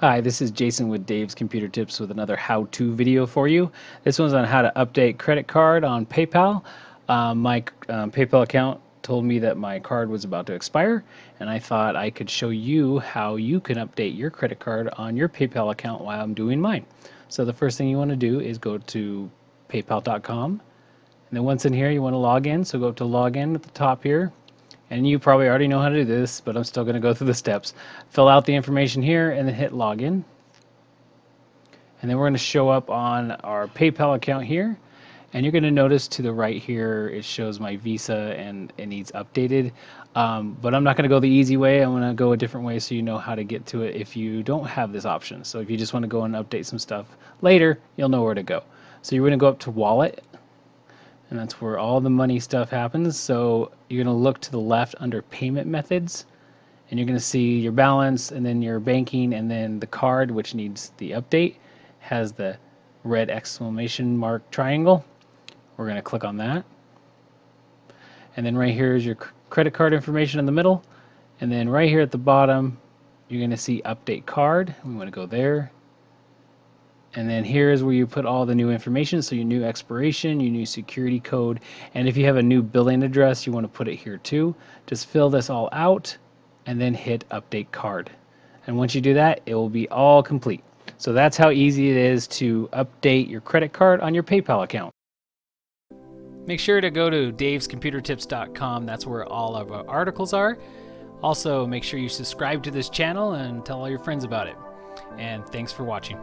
Hi, this is Jason with Dave's Computer Tips with another how-to video for you. This one's on how to update credit card on PayPal. Um, my um, PayPal account told me that my card was about to expire and I thought I could show you how you can update your credit card on your PayPal account while I'm doing mine. So the first thing you want to do is go to paypal.com and then once in here you want to log in so go to login at the top here and you probably already know how to do this, but I'm still going to go through the steps. Fill out the information here and then hit login. And then we're going to show up on our PayPal account here. And you're going to notice to the right here, it shows my Visa and it needs updated. Um, but I'm not going to go the easy way. I'm going to go a different way so you know how to get to it if you don't have this option. So if you just want to go and update some stuff later, you'll know where to go. So you're going to go up to Wallet and that's where all the money stuff happens. So you're going to look to the left under payment methods and you're going to see your balance and then your banking and then the card which needs the update has the red exclamation mark triangle. We're going to click on that. And then right here is your credit card information in the middle. And then right here at the bottom, you're going to see update card. We want to go there and then here is where you put all the new information. So your new expiration, your new security code. And if you have a new billing address, you want to put it here too. Just fill this all out and then hit update card. And once you do that, it will be all complete. So that's how easy it is to update your credit card on your PayPal account. Make sure to go to davescomputertips.com. That's where all of our articles are. Also, make sure you subscribe to this channel and tell all your friends about it. And thanks for watching.